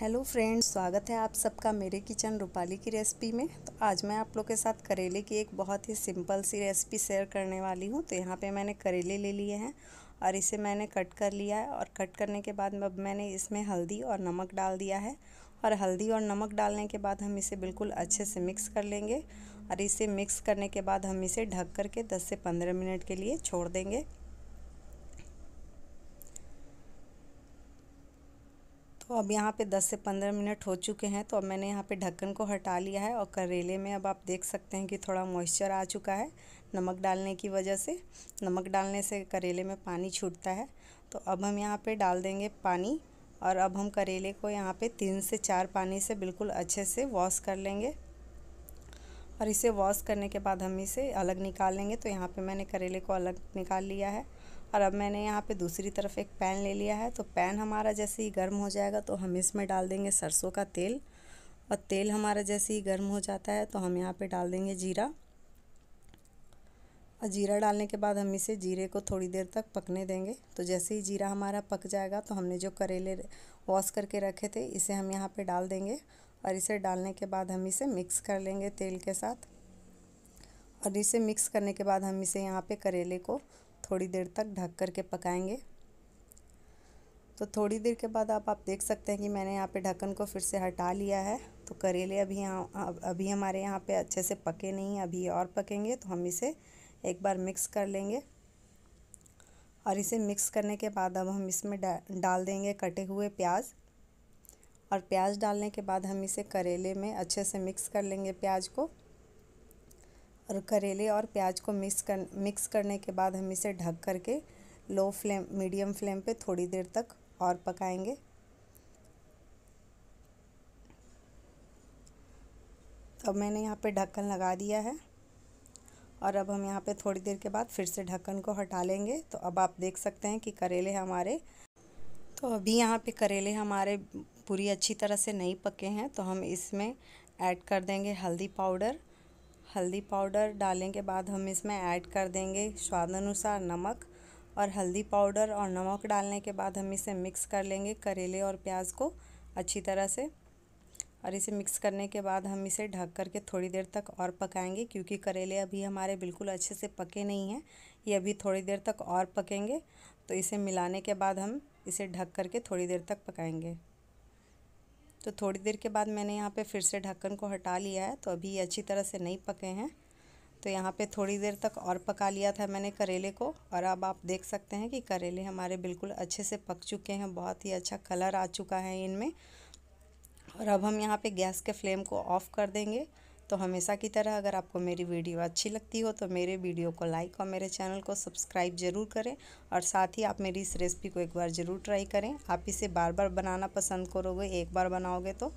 Hello friends, स्वागत है आप सबका मेरे किचन रूपाली की रेसिपी में। तो आज मैं आप लोग के साथ करेले की एक बहुत ही सिंपल सी रेसिपी शेयर करने वाली हूँ। तो यहाँ पे मैंने करेले ले लिए हैं और इसे मैंने कट कर लिया है और कट करने के बाद अब मैंने इसमें हल्दी और नमक डाल दिया है और हल्दी और नमक डालने के बाद हम इसे बिल्कुल अच्छे से मिक्स कर लेंगे और इसे मिक्स करने के बाद हम इसे ढक करके दस से पंद्रह मिनट के लिए छोड़ देंगे। तो अब यहाँ पे 10 से 15 मिनट हो चुके हैं तो अब मैंने यहाँ पे ढक्कन को हटा लिया है और करेले में अब आप देख सकते हैं कि थोड़ा मॉइस्चर आ चुका है नमक डालने की वजह से। नमक डालने से करेले में पानी छूटता है। तो अब हम यहाँ पे डाल देंगे पानी और अब हम करेले को यहाँ पे तीन से चार पानी से बिल्कुल अच्छे से वॉश कर लेंगे। और इसे वॉश करने के बाद हम इसे अलग निकाल लेंगे। तो यहाँ पे मैंने करेले को अलग निकाल लिया है। और अब मैंने यहाँ पे दूसरी तरफ़ एक पैन ले लिया है। तो पैन हमारा जैसे ही गर्म हो जाएगा तो हम इसमें डाल देंगे सरसों का तेल। और तेल हमारा जैसे ही गर्म हो जाता है तो हम यहाँ पे डाल देंगे जीरा। और जीरा डालने के बाद हम इसे जीरे को थोड़ी देर तक पकने देंगे। तो जैसे ही जीरा हमारा पक जाएगा तो हमने जो करेले वॉश करके रखे थे, इसे हम यहाँ पे डाल देंगे। और इसे डालने के बाद हम इसे मिक्स कर लेंगे तेल के साथ। और इसे मिक्स करने के बाद हम इसे यहाँ पे करेले को थोड़ी देर तक ढक कर के पकाएँगे। तो थोड़ी देर के बाद आप आप देख सकते हैं कि मैंने यहाँ पे ढक्कन को फिर से हटा लिया है। तो करेले अभी यहाँ अभी हमारे यहाँ पे अच्छे से पके नहीं हैं अभी और पकेंगे तो हम इसे एक बार मिक्स कर लेंगे। और इसे मिक्स करने के बाद अब हम इसमें डा, डाल देंगे कटे हुए प्याज। और प्याज डालने के बाद हम इसे करेले में अच्छे से मिक्स कर लेंगे प्याज को। और करेले और प्याज को मिक्स कर, मिक्स करने के बाद हम इसे ढक करके लो फ्लेम, मीडियम फ्लेम पे थोड़ी देर तक और पकाएँगे। अब मैंने यहाँ पे ढक्कन लगा दिया है और अब हम यहाँ पे थोड़ी देर के बाद फिर से ढक्कन को हटा लेंगे। तो अब आप देख सकते हैं कि करेले हमारे तो अभी यहाँ पे करेले हमारे पूरी अच्छी तरह से नहीं पके हैं तो हम इसमें ऐड कर देंगे हल्दी पाउडर। हल्दी पाउडर डालने के बाद हम इसमें ऐड कर देंगे स्वाद अनुसार नमक, और हल्दी पाउडर और नमक डालने के बाद हम इसे मिक्स कर लेंगे करेले और प्याज को अच्छी तरह से। और इसे मिक्स करने के बाद हम इसे ढक कर के थोड़ी देर तक और पकाएँगे, क्योंकि करेले अभी हमारे बिल्कुल अच्छे से पके नहीं हैं, ये अभी थोड़ी देर तक और पकेंगे तो इसे मिलाने के बाद हम इसे ढक कर के थोड़ी देर तक पकाएँगे। तो थोड़ी देर के बाद मैंने यहाँ पे फिर से ढक्कन को हटा लिया है तो अभी अच्छी तरह से नहीं पके हैं। तो यहाँ पे थोड़ी देर तक और पका लिया था मैंने करेले को, और अब आप देख सकते हैं कि करेले हमारे बिल्कुल अच्छे से पक चुके हैं, बहुत ही अच्छा कलर आ चुका है इनमें। और अब हम यहाँ पे गैस के फ्लेम को ऑफ़ कर देंगे। तो हमेशा की तरह अगर आपको मेरी वीडियो अच्छी लगती हो तो मेरे वीडियो को लाइक और मेरे चैनल को सब्सक्राइब ज़रूर करें और साथ ही आप मेरी इस रेसिपी को एक बार ज़रूर ट्राई करें। आप इसे बार बार बनाना पसंद करोगे, एक बार बनाओगे तो।